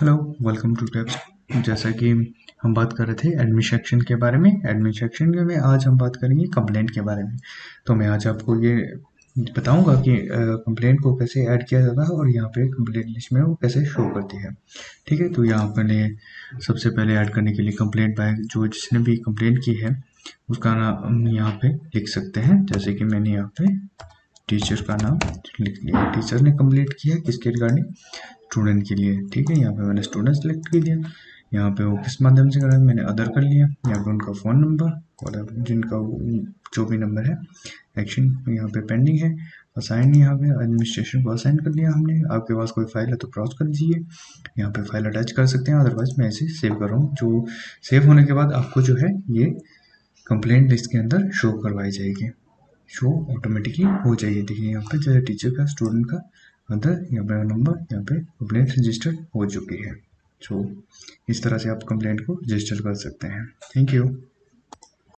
Hello welcome to tapes जैसा कि हम बात कर रहे थे एडमिट सेक्शन के बारे में एडमिट सेक्शन में आज हम बात करेंगे कंप्लेंट के बारे में। तो मैं आज आपको ये बताऊँगा कि कंप्लेंट को कैसे ऐड किया जाता है और यहाँ पे कंप्लेंट लिस्ट में वो कैसे शो करती है। ठीक है तो यहाँ पहले सबसे पहले ऐड करने के लिए कंप्लेंट बाय जो जिसने भी कंप्लेंट की है, उसका नाम यहाँ पे लिख सकते हैं। जैसे कि मैंने यहाँ पे टीचर का नाम लिख लिया। टीचर ने कंप्लीट किया किसके रिगार्डिंग स्टूडेंट के लिए, ठीक है? यहाँ पे मैंने स्टूडेंट सेलेक्ट कर दिया। यहाँ पे वो किस माध्यम से करा मैंने अदर कर लिया। यहाँ पे उनका फ़ोन नंबर और जिनका जो भी नंबर है एक्शन यहाँ पे पेंडिंग है। असाइन यहाँ पे एडमिनिस्ट्रेशन को असाइन कर दिया हमने। आपके पास कोई फ़ाइल है तो क्रॉस कर दीजिए यहाँ पे फ़ाइल अटैच कर सकते हैं। अदरवाइज़ मैं ऐसे सेव कर रहा हूँ। जो सेव होने के बाद आपको जो है ये कंप्लेंट लिस्ट के अंदर शो करवाई जाएगी। शो ऑटोमेटिकली हो जाएगी। देखिए यहाँ पे जो है टीचर का स्टूडेंट का अदर या बैग नंबर यहाँ पे कंप्लेंट रजिस्टर हो चुकी है। सो इस तरह से आप कंप्लेंट को रजिस्टर कर सकते हैं। Thank you